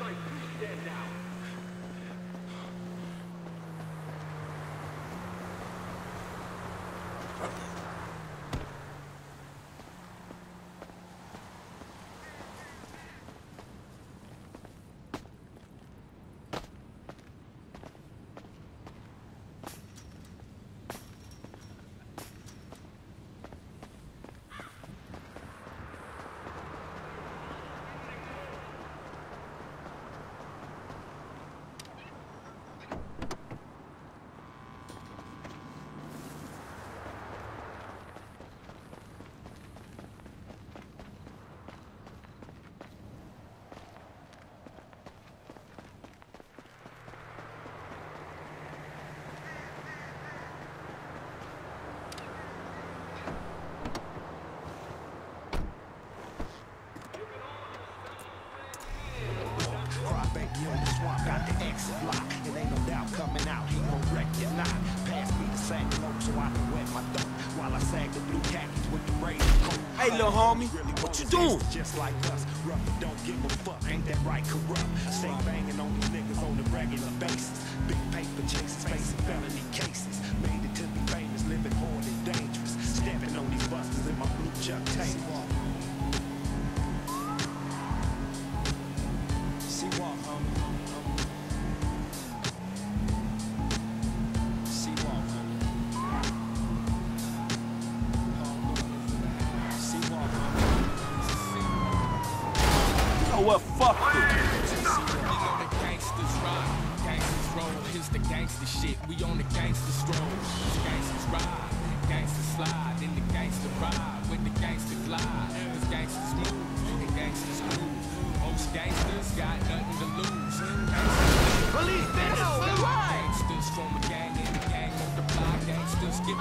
Like, please stand down. this block. It ain't no doubt coming out. He gon' wreck it knot. Pass me the sack note so I can wet my throat while I sag the blue khakis with the razor coat. Hey, little homie, what you doing? Just like us, rough, don't give a fuck. Ain't that right, corrupt? Stay banging on these niggas on a regular basis. Big paper chases, facing felony cases. Gangster shit. We on the gangster stroll. Gangsters ride, gangsters slide, then the gangster ride with the gangster glide. Cause gangsters move and gangsters groove. Most gangsters got nothing to lose. Gangsters Police, Gangsters from a gang and a gang multiply. Gangsters get